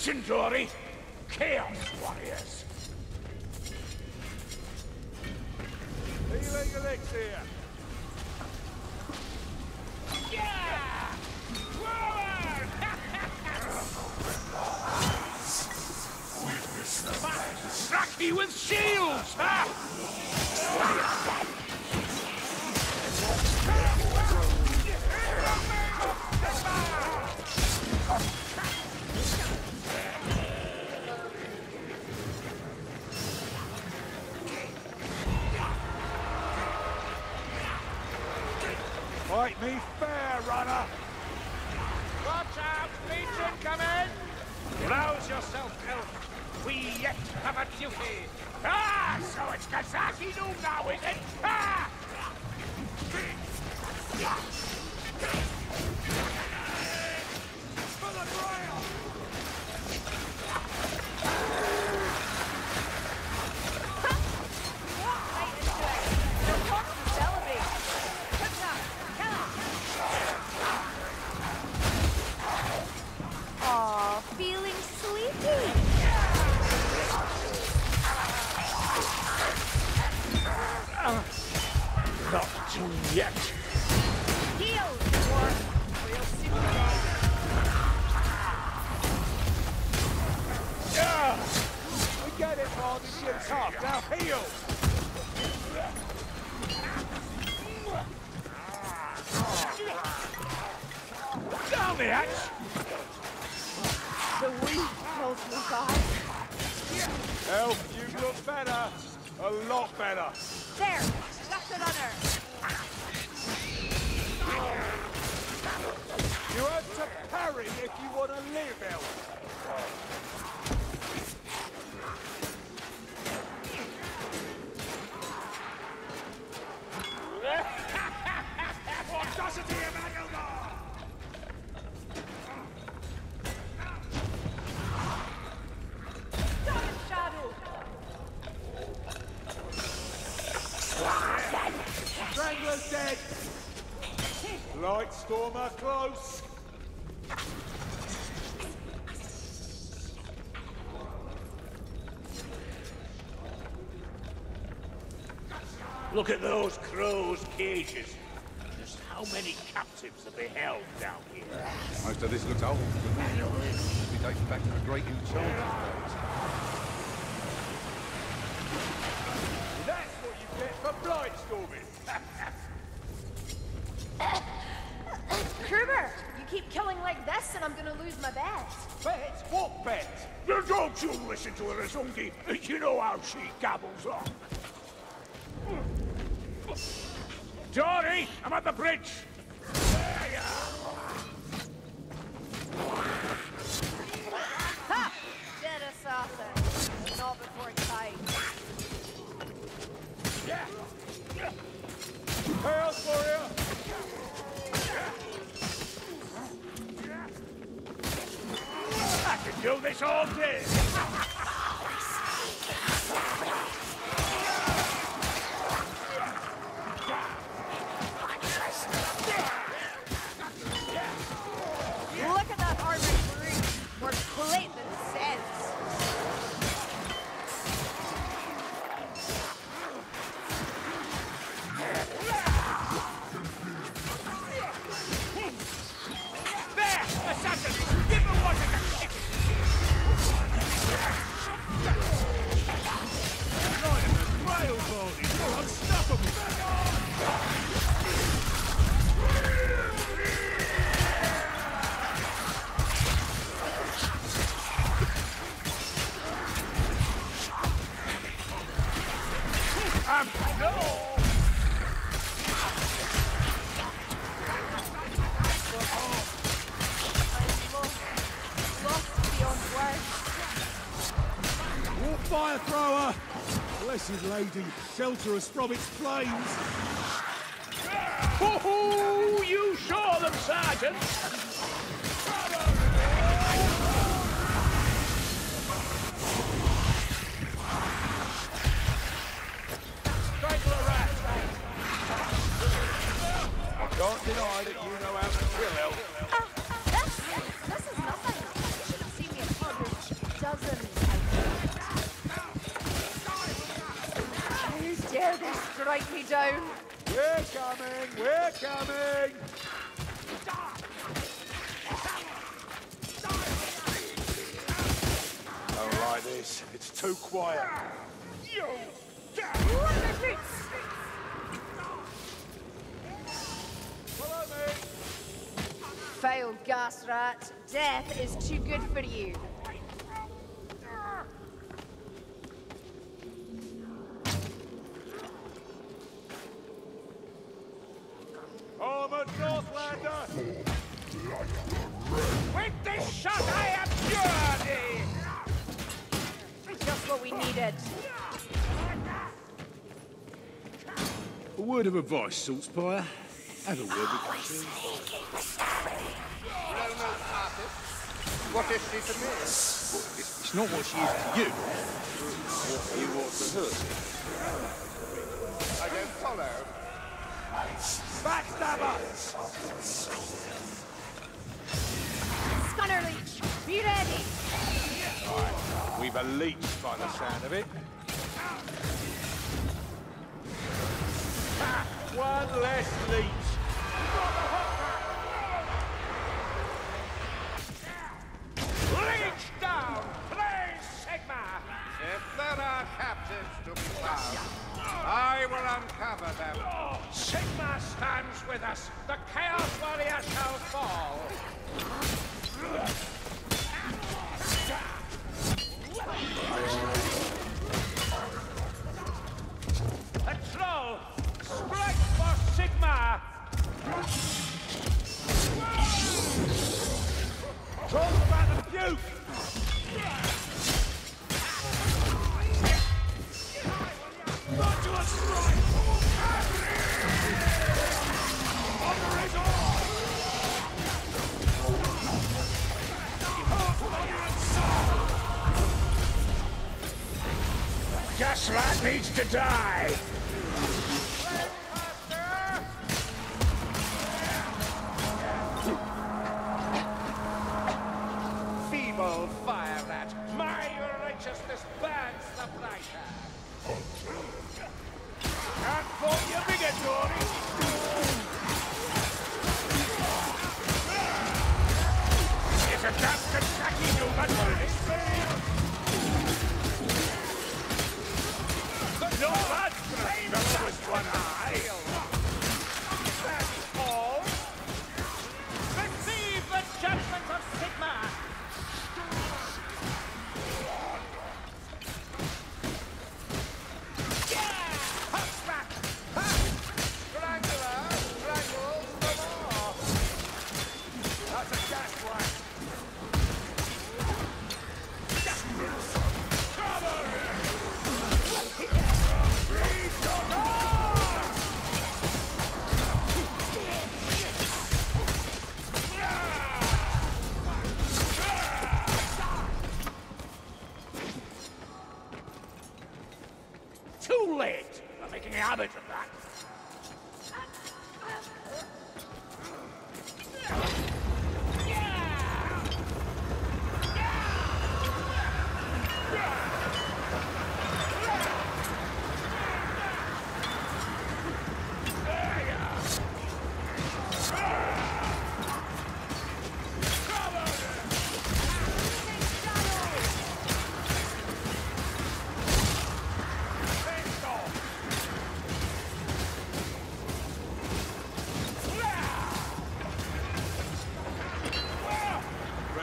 Listen, Dory. Chaos Warriors. Healing elixir. Yeah! Forward! Witness the Rocky with shields! Fight me fair, runner. Watch out! Legion coming! Rouse yourself, Elf. We yet have a duty. Ah, so it's Kazaki Noom now, is it? Ah! If you want to live, Elf. Audacity of Agelgar! Dark shadow. Strangler's dead. Light Stormer close. Look at those crows' cages. Just how many captives have they held down here? Most of this looks old. Must be dating back to the Great Enchanter's days. That's what you get for blind storming. Kruber, you keep killing like this and I'm gonna lose my bet. Bet? What bet? Don't you listen to her, Azungi. You know how she gabbles on. Dory, I'm at the bridge. Ha! Dead assassin. Not before time. Chaos Warrior. I can do this all day. Warpfire thrower. Blessed lady, shelter us from its flames. Oh, you saw them, Sergeant. Strangle a rat. Can't deny that you know how to kill, Elf. Me down. We're coming! We're coming! Don't like this. It's too quiet. Look at the boots! Follow me! Foul gas rat. Death is too good for you. Word of advice, Saltzpyre. Have a word with Catherine. What is she to me? It's, it's not what she is to you. What you ought to her. I don't follow. Backstabber! Stunner Leech, be ready. We've a leech by the sound of it. One less leech. Reach down! Play Sigmar! If there are captives to be found, I will uncover them. Sigmar stands with us. The Chaos Warrior shall fall. A to die!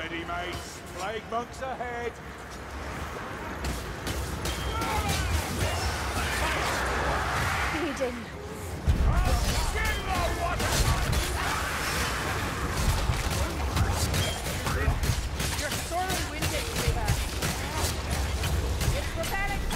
Ready, mates. Plague monks ahead. Bleeding. You're sorely winded, Cleaver. It's preparing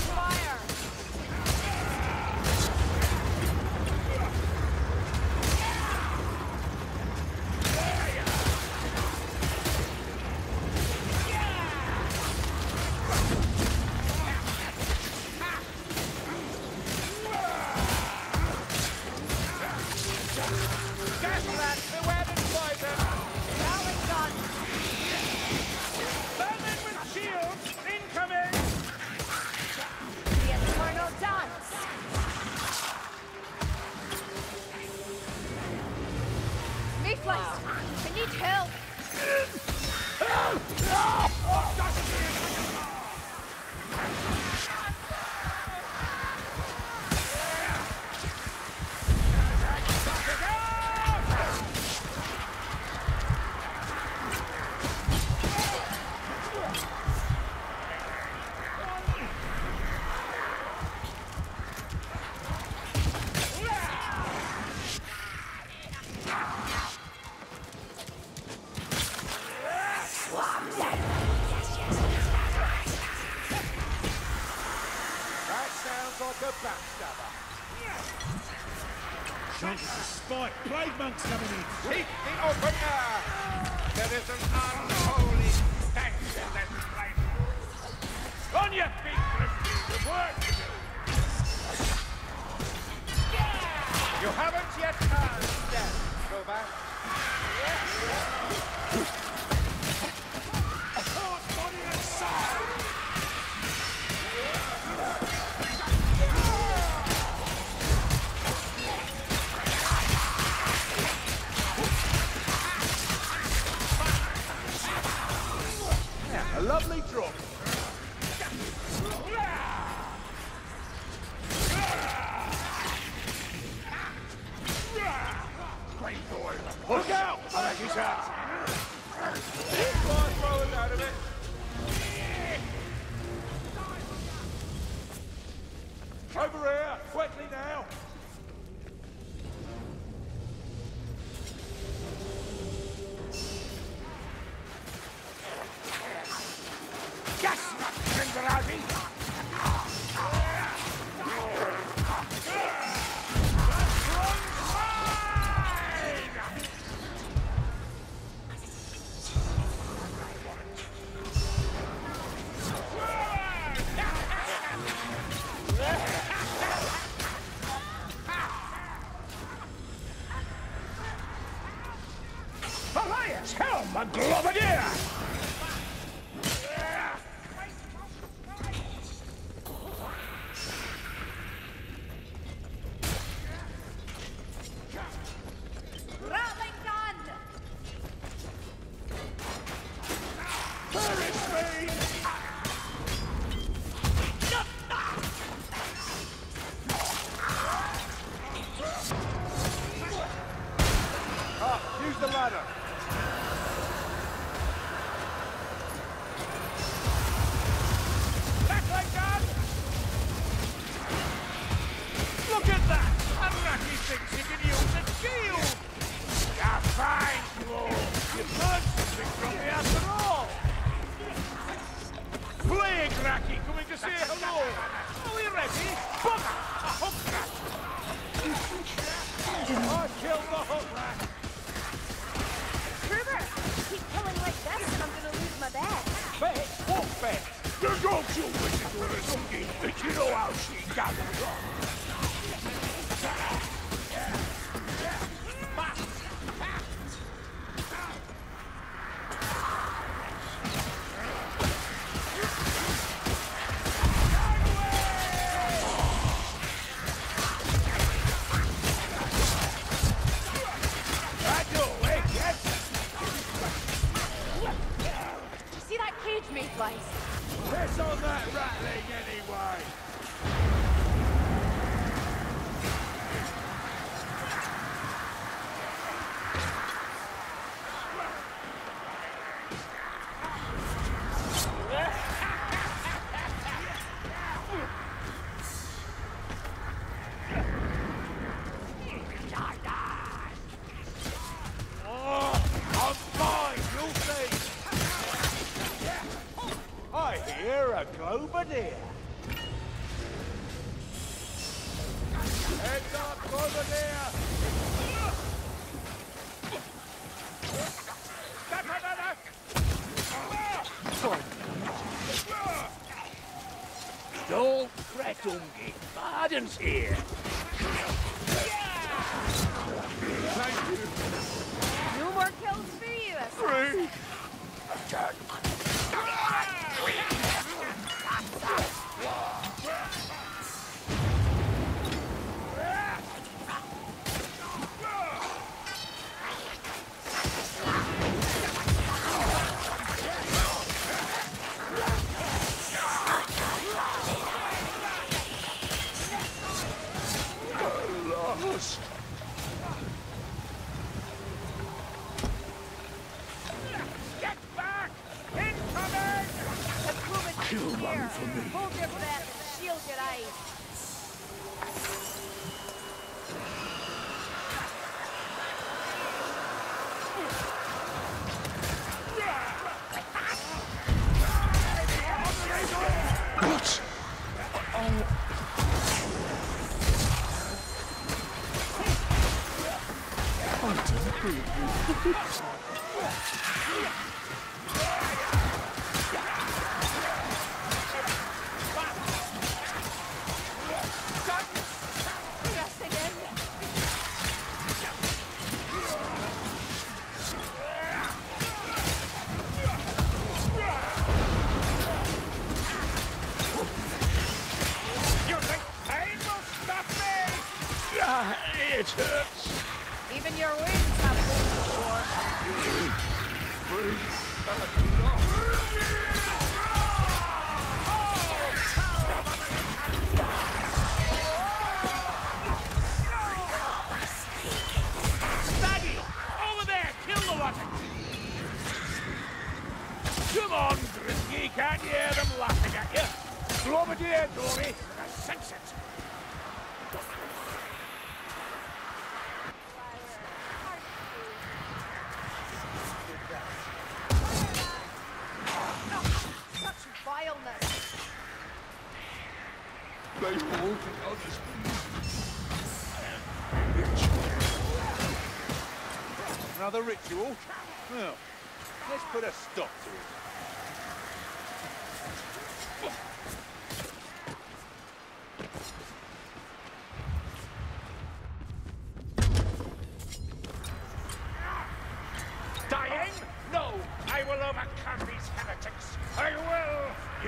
backstabber. Chances of spite. Plague monks coming in. Keep the open! There is an unholy stench in this place. On your feet. We've work to do. You haven't yet turned death, go back. Lovely drop. Look out! Think he's out. Over here, quickly now. Helm, a globadier! Plague Racky coming to say hello! Are we ready? Bugger! A hook rat! I killed the hook rat. Kruber, keep killing like this and I'm gonna lose my bet. Bet, what bet? You don't you were a but you know how she gathers on.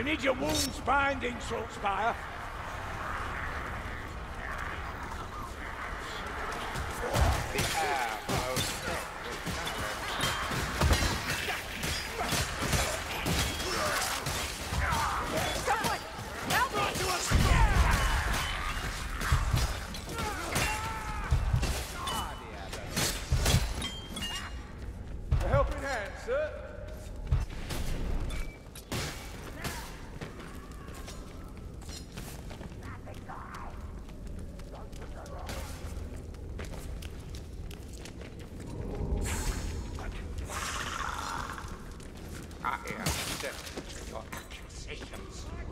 You need your wounds binding, Saltzpyre.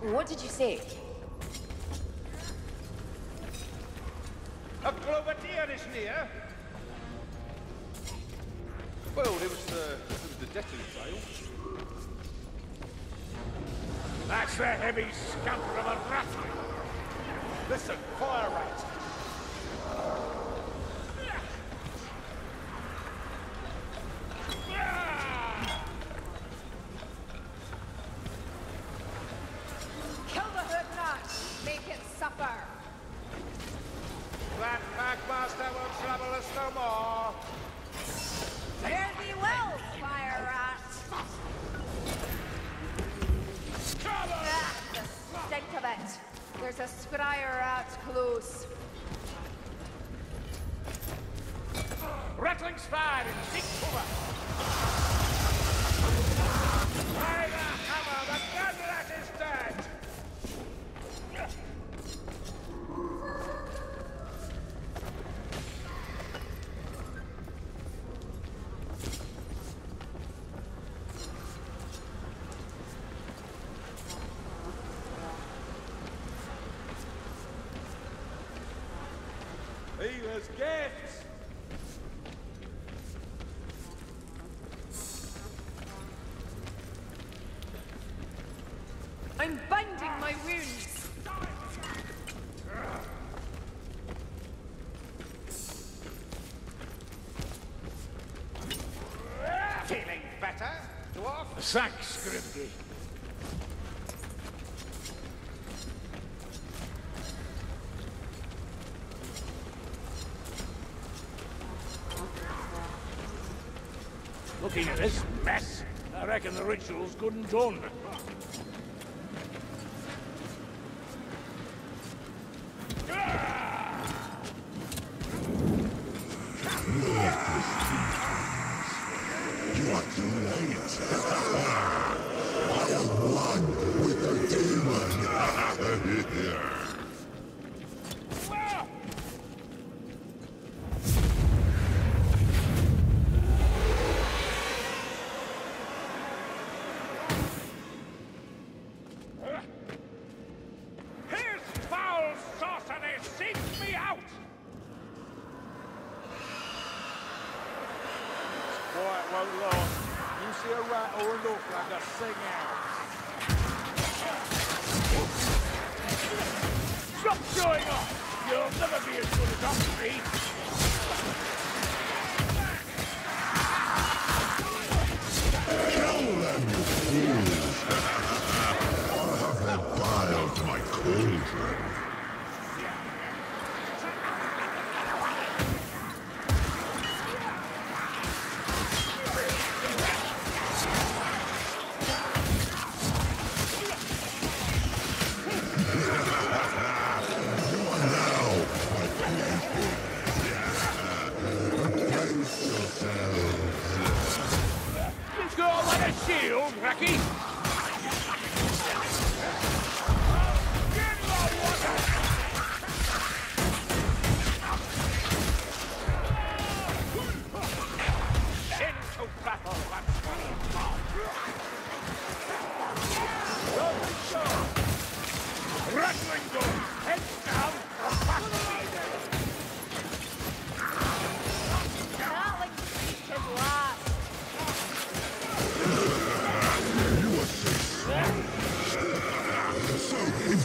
What did you say? A globadier is near. Well, it was the, it was the That's the heavy scum of a rat. Listen, fire rat. to scry her out close. I'm binding my wounds. Feeling better, dwarf? Looking at this mess, I reckon the ritual's good and done. Yeah.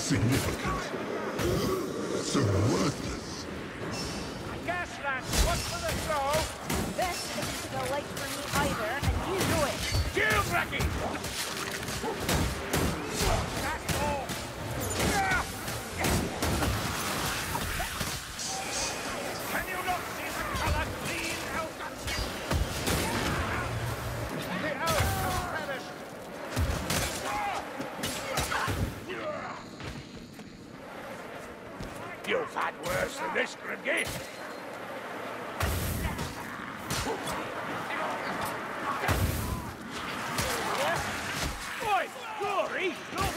significant.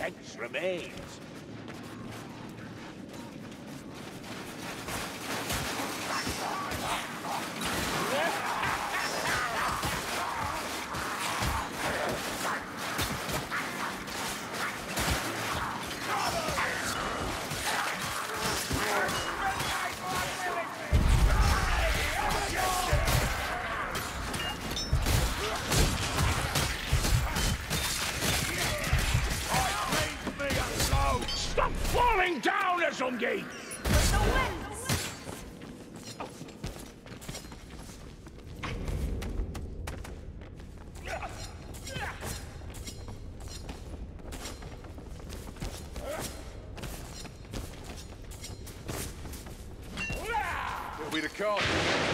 Tanks remains. to come.